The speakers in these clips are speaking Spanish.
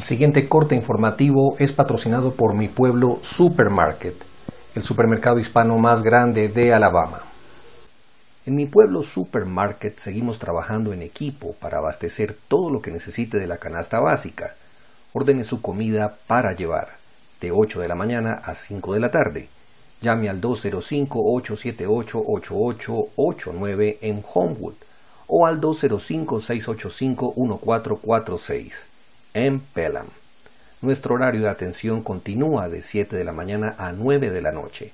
El siguiente corte informativo es patrocinado por mi pueblo Supermarket, el supermercado hispano más grande de Alabama. En mi pueblo Supermarket seguimos trabajando en equipo para abastecer todo lo que necesite de la canasta básica. Ordene su comida para llevar, de 8 de la mañana a 5 de la tarde. Llame al 205-878-8889 en Homewood o al 205-685-1446 en Pelham. Nuestro horario de atención continúa de 7 de la mañana a 9 de la noche.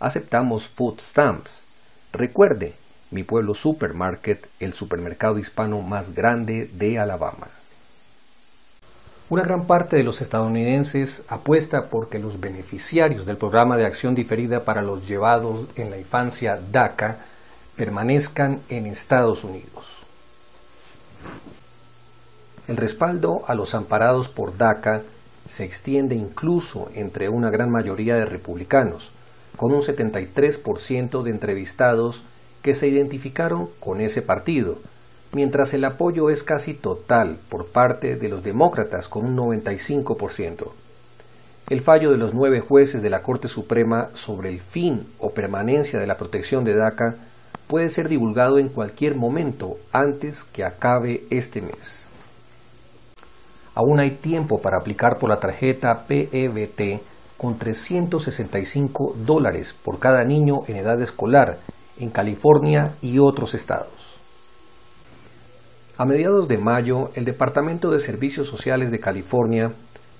Aceptamos food stamps. Recuerde, mi pueblo Supermarket, el supermercado hispano más grande de Alabama. Una gran parte de los estadounidenses apuesta porque los beneficiarios del programa de acción diferida para los llevados en la infancia DACA permanezcan en Estados Unidos. El respaldo a los amparados por DACA se extiende incluso entre una gran mayoría de republicanos, con un 73% de entrevistados que se identificaron con ese partido, mientras el apoyo es casi total por parte de los demócratas con un 95%. El fallo de los nueve jueces de la Corte Suprema sobre el fin o permanencia de la protección de DACA puede ser divulgado en cualquier momento antes que acabe este mes. Aún hay tiempo para aplicar por la tarjeta PEBT con 365 dólares por cada niño en edad escolar en California y otros estados. A mediados de mayo, el Departamento de Servicios Sociales de California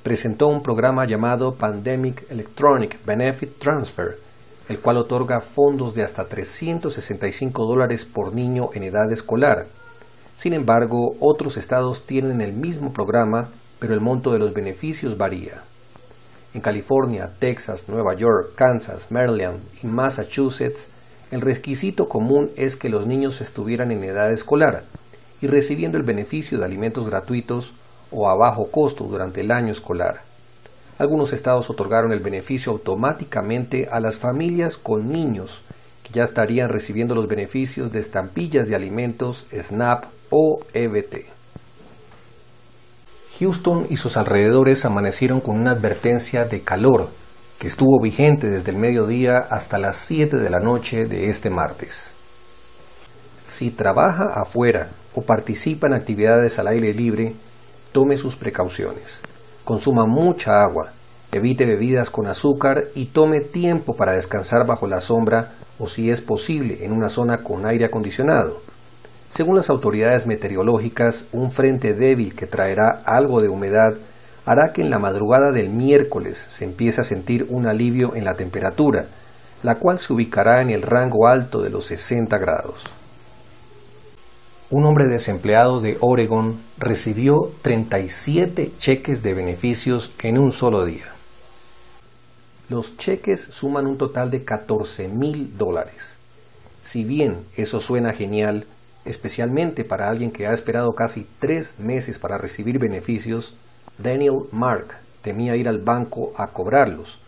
presentó un programa llamado Pandemic Electronic Benefit Transfer, el cual otorga fondos de hasta 365 dólares por niño en edad escolar. Sin embargo, otros estados tienen el mismo programa, pero el monto de los beneficios varía. En California, Texas, Nueva York, Kansas, Maryland y Massachusetts, el requisito común es que los niños estuvieran en edad escolar y recibiendo el beneficio de alimentos gratuitos o a bajo costo durante el año escolar. Algunos estados otorgaron el beneficio automáticamente a las familias con niños ya estarían recibiendo los beneficios de estampillas de alimentos SNAP o EBT. Houston y sus alrededores amanecieron con una advertencia de calor que estuvo vigente desde el mediodía hasta las 7 de la noche de este martes. Si trabaja afuera o participa en actividades al aire libre, tome sus precauciones consuma mucha agua, evite bebidas con azúcar y tome tiempo para descansar bajo la sombra o si es posible en una zona con aire acondicionado. Según las autoridades meteorológicas, un frente débil que traerá algo de humedad hará que en la madrugada del miércoles se empiece a sentir un alivio en la temperatura, la cual se ubicará en el rango alto de los 60 grados un hombre desempleado de Oregon recibió 37 cheques de beneficios en un solo día. Los cheques suman un total de 14 mil dólares. Si bien eso suena genial, especialmente para alguien que ha esperado casi tres meses para recibir beneficios, Daniel Mark temía ir al banco a cobrarlos,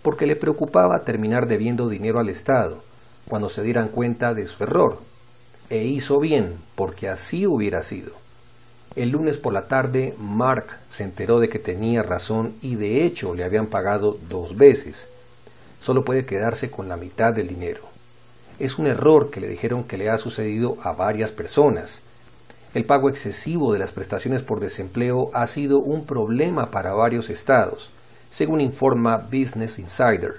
porque le preocupaba terminar debiendo dinero al Estado cuando se dieran cuenta de su error e hizo bien, porque así hubiera sido. El lunes por la tarde, Mark se enteró de que tenía razón y de hecho le habían pagado dos veces. Solo puede quedarse con la mitad del dinero. Es un error que le dijeron que le ha sucedido a varias personas. El pago excesivo de las prestaciones por desempleo ha sido un problema para varios estados, según informa Business Insider,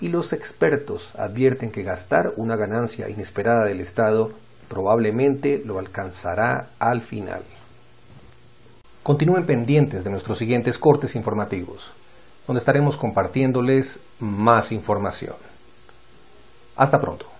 y los expertos advierten que gastar una ganancia inesperada del Estado probablemente lo alcanzará al final. Continúen pendientes de nuestros siguientes cortes informativos, donde estaremos compartiéndoles más información. Hasta pronto.